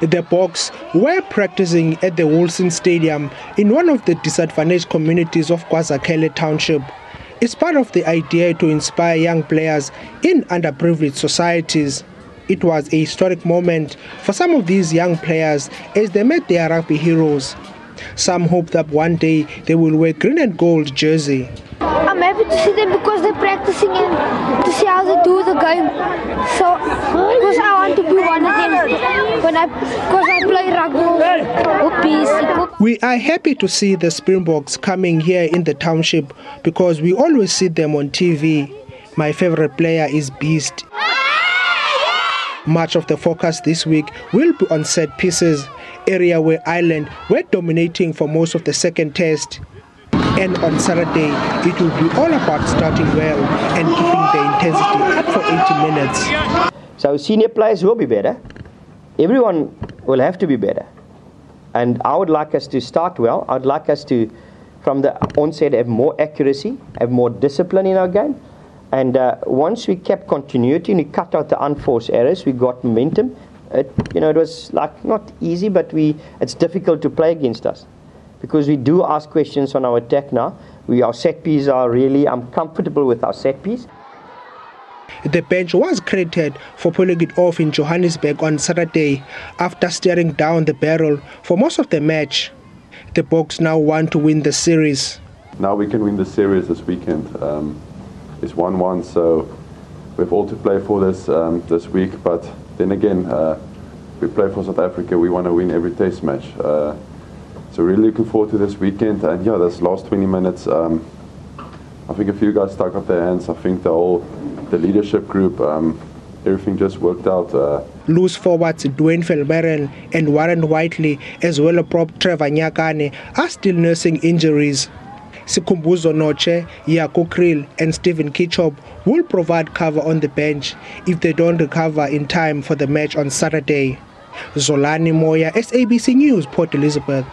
The Boks were practicing at the Wolfson Stadium in one of the disadvantaged communities of KwaZakhele Township. It's part of the idea to inspire young players in underprivileged societies. It was a historic moment for some of these young players as they met their rugby heroes. Some hope that one day they will wear green and gold jersey. I'm happy to see them because they're practicing and to see how they do the game. So, because I want to be one of them when I, because I play rugby. We are happy to see the Springboks coming here in the township because we always see them on TV. My favorite player is Beast. Much of the focus this week will be on set pieces, area where Ireland were dominating for most of the second test. And on Saturday, it will be all about starting well and keeping the intensity up for 80 minutes. So senior players will be better. Everyone will have to be better. And I would like us to start well. I'd like us to, from the onset, have more accuracy, have more discipline in our game. And uh, once we kept continuity and we cut out the unforced errors, we got momentum. It, you know, it was like not easy, but we it's difficult to play against us because we do ask questions on our attack now. We our set pieces are really I'm comfortable with our set piece. The bench was credited for pulling it off in Johannesburg on Saturday after staring down the barrel for most of the match. The Boks now want to win the series. Now we can win the series this weekend. Um, it's 1-1, so we've all to play for this um, this week. But then again, uh, we play for South Africa. We want to win every test match. Uh, so really looking forward to this weekend. And yeah, this last 20 minutes, um, think a few guys stuck up their hands. I think the whole the leadership group, um, everything just worked out. Uh, Loose forwards Duane Vermeulen and Warren Whiteley, as well as prop Trevor Nyakane, are still nursing injuries. Sikhumbuzo Notshe, Jaco Kriel, and Steven Kitshoff will provide cover on the bench if they don't recover in time for the match on Saturday. Zolani Moya, SABC News, Port Elizabeth.